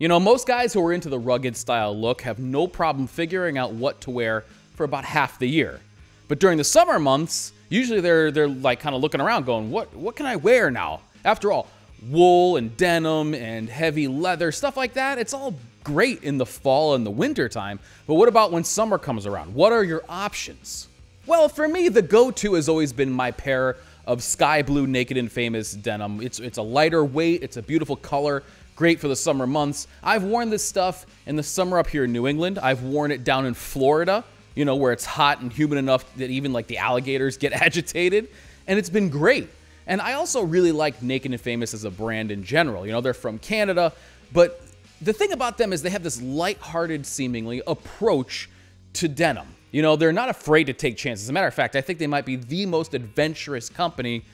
You know, most guys who are into the rugged style look have no problem figuring out what to wear for about half the year. But during the summer months, usually they're they're like kind of looking around going, "What what can I wear now?" After all, wool and denim and heavy leather, stuff like that, it's all great in the fall and the winter time. But what about when summer comes around? What are your options? Well, for me, the go-to has always been my pair of sky blue naked and famous denim. It's it's a lighter weight, it's a beautiful color, great for the summer months. I've worn this stuff in the summer up here in New England. I've worn it down in Florida, you know, where it's hot and humid enough that even like the alligators get agitated, and it's been great. And I also really like Naked and Famous as a brand in general. You know, they're from Canada, but the thing about them is they have this light-hearted, seemingly, approach to denim. You know, they're not afraid to take chances. As a matter of fact, I think they might be the most adventurous company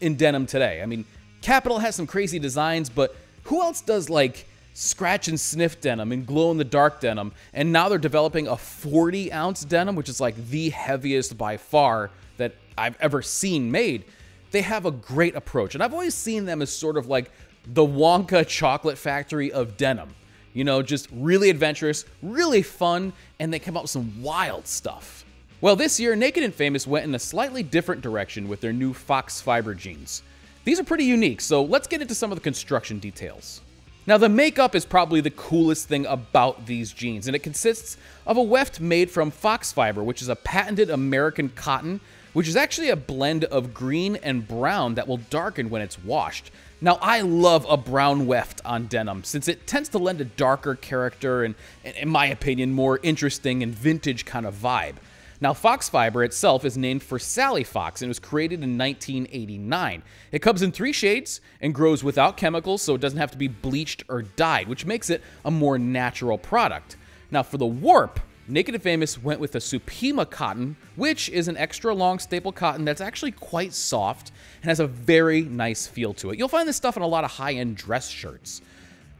in denim today. I mean, Kapital has some crazy designs, but who else does like scratch and sniff denim and glow in the dark denim? And now they're developing a 40 ounce denim, which is like the heaviest by far that I've ever seen made. They have a great approach. And I've always seen them as sort of like the Wonka chocolate factory of denim. You know, just really adventurous, really fun, and they come out with some wild stuff. Well, this year, Naked and Famous went in a slightly different direction with their new Fox Fiber jeans. These are pretty unique, so let's get into some of the construction details. Now, the makeup is probably the coolest thing about these jeans, and it consists of a weft made from fox fiber, which is a patented American cotton, which is actually a blend of green and brown that will darken when it's washed. Now, I love a brown weft on denim since it tends to lend a darker character and, in my opinion, more interesting and vintage kind of vibe. Now, Fox Fiber itself is named for Sally Fox and was created in 1989. It comes in three shades and grows without chemicals, so it doesn't have to be bleached or dyed, which makes it a more natural product. Now, for the warp, Naked and Famous went with a Supima cotton, which is an extra long staple cotton that's actually quite soft and has a very nice feel to it. You'll find this stuff in a lot of high-end dress shirts.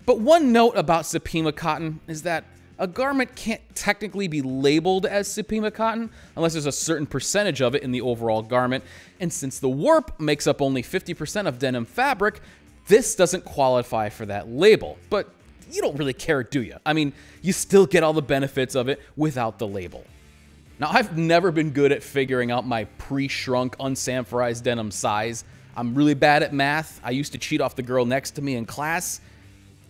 But one note about Supima cotton is that a garment can't technically be labeled as Supima cotton unless there's a certain percentage of it in the overall garment. And since the warp makes up only 50% of denim fabric, this doesn't qualify for that label. But you don't really care, do you? I mean, you still get all the benefits of it without the label. Now, I've never been good at figuring out my pre-shrunk, unsanforized denim size. I'm really bad at math. I used to cheat off the girl next to me in class.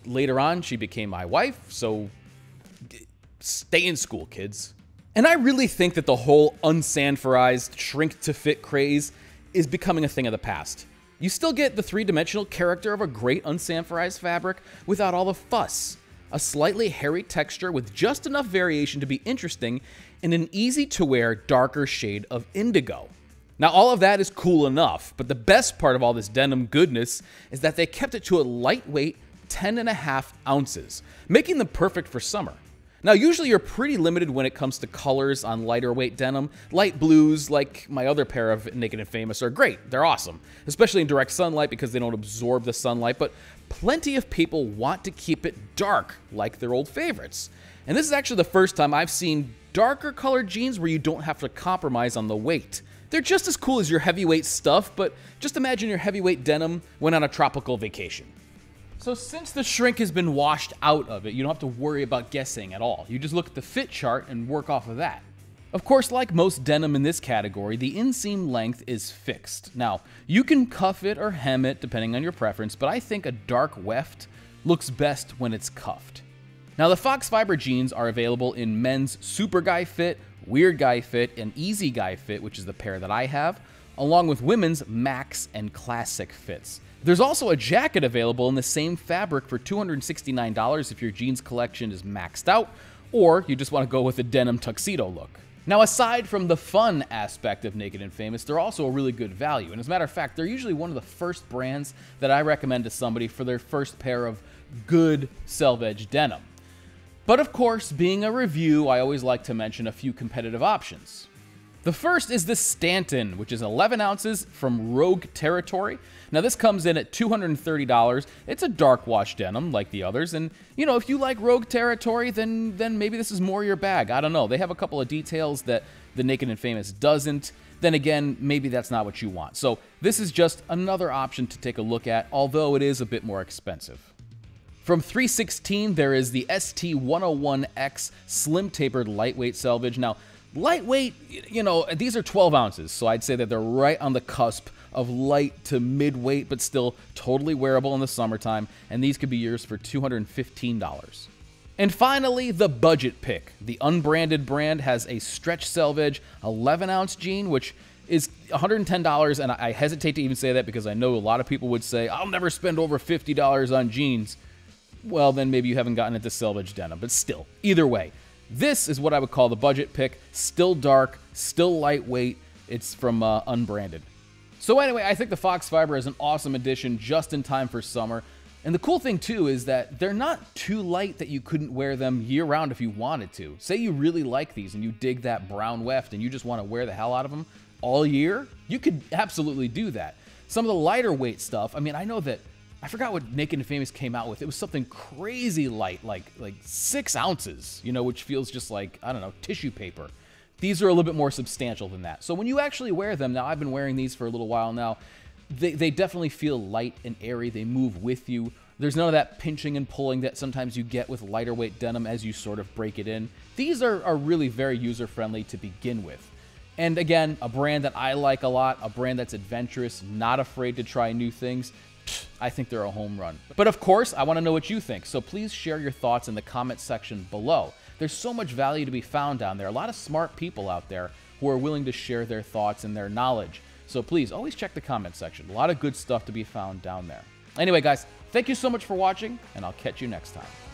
Later on, she became my wife, so stay in school, kids. And I really think that the whole unsanforized, shrink-to-fit craze is becoming a thing of the past. You still get the three-dimensional character of a great unsanforized fabric without all the fuss. A slightly hairy texture with just enough variation to be interesting and an easy-to-wear darker shade of indigo. Now all of that is cool enough, but the best part of all this denim goodness is that they kept it to a lightweight 10 and a half ounces, making them perfect for summer. Now, usually you're pretty limited when it comes to colors on lighter weight denim. Light blues, like my other pair of Naked and Famous, are great. They're awesome, especially in direct sunlight because they don't absorb the sunlight, but plenty of people want to keep it dark, like their old favorites. And this is actually the first time I've seen darker colored jeans where you don't have to compromise on the weight. They're just as cool as your heavyweight stuff, but just imagine your heavyweight denim went on a tropical vacation. So since the shrink has been washed out of it, you don't have to worry about guessing at all. You just look at the fit chart and work off of that. Of course, like most denim in this category, the inseam length is fixed. Now, you can cuff it or hem it depending on your preference, but I think a dark weft looks best when it's cuffed. Now, the Fox Fiber jeans are available in men's Super Guy Fit, Weird Guy Fit, and Easy Guy Fit, which is the pair that I have, along with women's Max and Classic fits. There's also a jacket available in the same fabric for $269 if your jeans collection is maxed out, or you just want to go with a denim tuxedo look. Now, aside from the fun aspect of Naked and Famous, they're also a really good value. And as a matter of fact, they're usually one of the first brands that I recommend to somebody for their first pair of good selvedge denim. But of course, being a review, I always like to mention a few competitive options. The first is the Stanton, which is 11 ounces from Rogue Territory. Now, this comes in at $230. It's a dark wash denim like the others. And, you know, if you like Rogue Territory, then, then maybe this is more your bag. I don't know. They have a couple of details that the Naked and Famous doesn't. Then again, maybe that's not what you want. So, this is just another option to take a look at, although it is a bit more expensive. From 316, there is the ST101X slim tapered lightweight selvage. Now, lightweight, you know, these are 12 ounces, so I'd say that they're right on the cusp of light to mid-weight, but still totally wearable in the summertime, and these could be yours for $215. And finally, the budget pick. The unbranded brand has a stretch selvage 11 ounce jean, which is $110. And I hesitate to even say that because I know a lot of people would say, I'll never spend over $50 on jeans. Well, then maybe you haven't gotten into selvage denim, but still, either way, this is what I would call the budget pick. Still dark, still lightweight. It's from uh, unbranded. So, anyway, I think the Fox Fiber is an awesome addition just in time for summer. And the cool thing too is that they're not too light that you couldn't wear them year round if you wanted to. Say you really like these and you dig that brown weft and you just want to wear the hell out of them all year, you could absolutely do that. Some of the lighter weight stuff, I mean, I know that I forgot what Naked and Famous came out with. It was something crazy light, like like six ounces, you know, which feels just like I don't know tissue paper. These are a little bit more substantial than that. So when you actually wear them, now I've been wearing these for a little while now they, they definitely feel light and airy. They move with you. There's none of that pinching and pulling that sometimes you get with lighter weight denim as you sort of break it in. These are, are really very user friendly to begin with. And again, a brand that I like a lot, a brand that's adventurous, not afraid to try new things. I think they're a home run. But of course, I want to know what you think, so please share your thoughts in the comment section below. There's so much value to be found down there. A lot of smart people out there who are willing to share their thoughts and their knowledge. So please always check the comment section. A lot of good stuff to be found down there. Anyway, guys, thank you so much for watching, and I'll catch you next time.